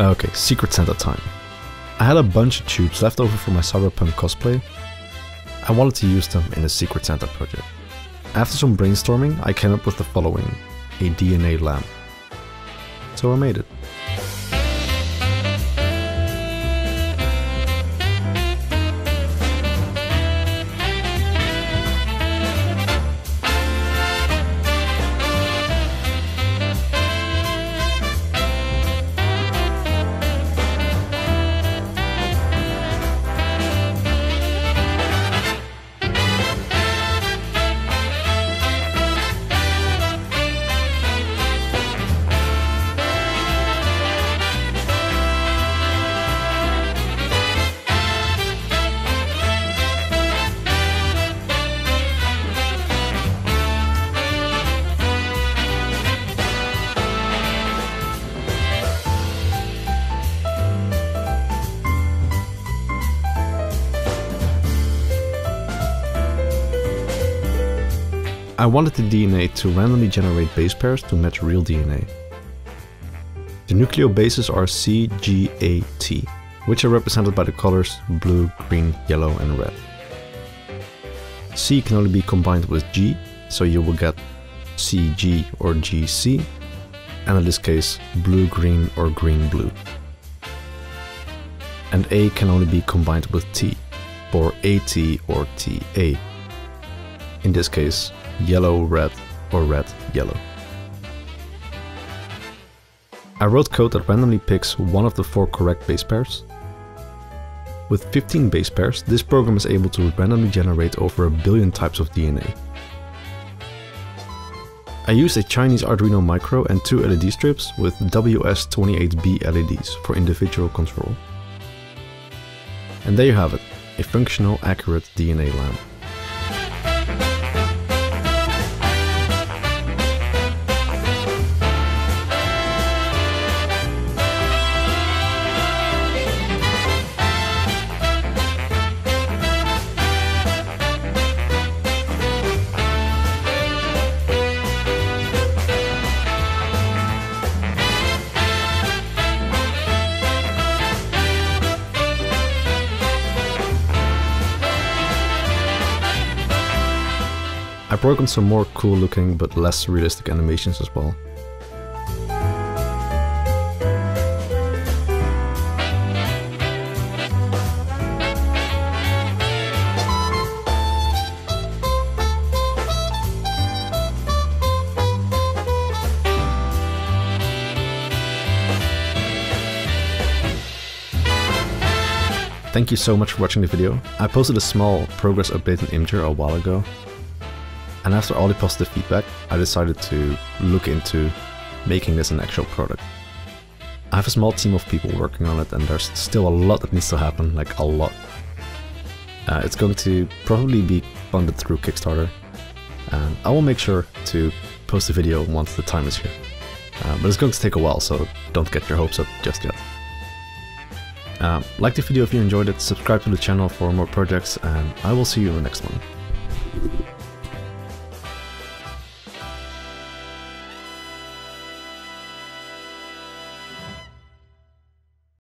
Uh, okay, Secret Santa time. I had a bunch of tubes left over from my Cyberpunk cosplay. I wanted to use them in the Secret Santa project. After some brainstorming, I came up with the following, a DNA lamp. So I made it. I wanted the DNA to randomly generate base pairs to match real DNA. The nucleobases are C, G, A, T, which are represented by the colors blue, green, yellow and red. C can only be combined with G, so you will get CG or GC, and in this case blue-green or green-blue. And A can only be combined with T, for AT or TA. In this case, yellow, red, or red, yellow. I wrote code that randomly picks one of the four correct base pairs. With 15 base pairs, this program is able to randomly generate over a billion types of DNA. I used a Chinese Arduino Micro and two LED strips with WS28B LEDs for individual control. And there you have it, a functional, accurate DNA lamp. I broke on some more cool looking but less realistic animations as well. Thank you so much for watching the video. I posted a small progress update in Imgur a while ago, and after all the positive feedback, I decided to look into making this an actual product. I have a small team of people working on it and there's still a lot that needs to happen, like a lot. Uh, it's going to probably be funded through Kickstarter, and I will make sure to post a video once the time is here. Uh, but it's going to take a while, so don't get your hopes up just yet. Um, like the video if you enjoyed it, subscribe to the channel for more projects, and I will see you in the next one.